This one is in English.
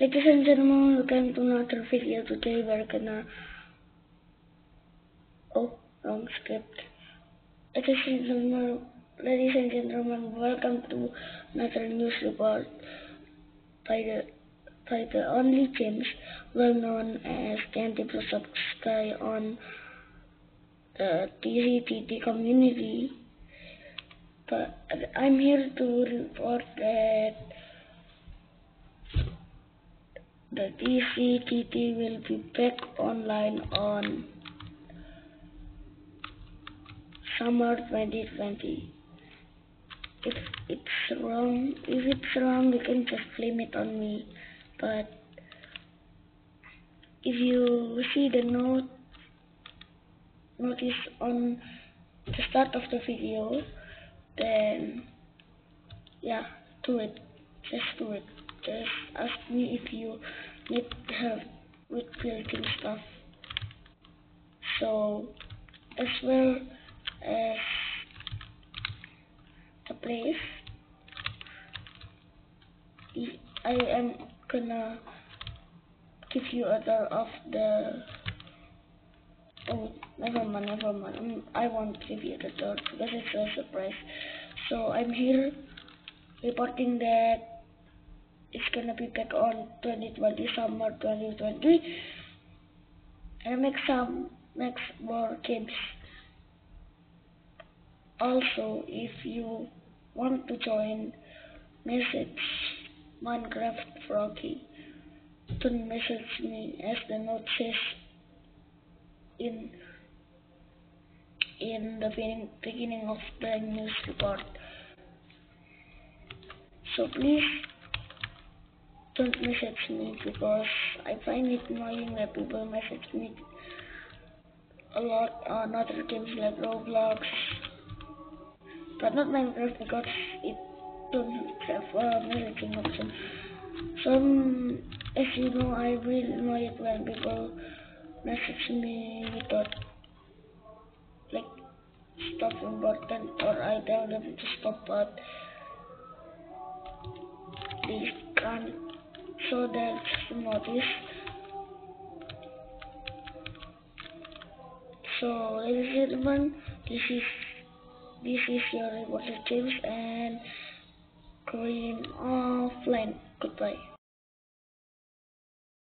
Ladies and gentlemen, welcome to another video. Today we're gonna... Oh, wrong script. Ladies and gentlemen, ladies and gentlemen, welcome to another news report by the by the only James, well known as the anti-Blue guy on the DCTT community. But I'm here to report that the DCTT will be back online on summer 2020. If it's wrong, if it's wrong, you can just blame it on me. But if you see the note notice on the start of the video, then yeah, do it. Just do it. Just ask me if you need help with building stuff. So, as well as the place, I am gonna give you other of the oh never mind never mind. Mm, I won't give you the third because it's a surprise. So I'm here reporting that it's gonna be back on 2020 summer 2020 and make some next more games. Also if you want to join message minecraft froggy don't message me as the note says in in the beginning of the news report. So please don't message me because I find it annoying that people message me a lot on other games like Roblox, but not Minecraft because it don't have a messaging option. Some, as you know, I really annoy it when people message me without like stuff important or I tell them to stop but they can't so that's the notice so ladies and gentlemen this is this is your reporter James and green offline goodbye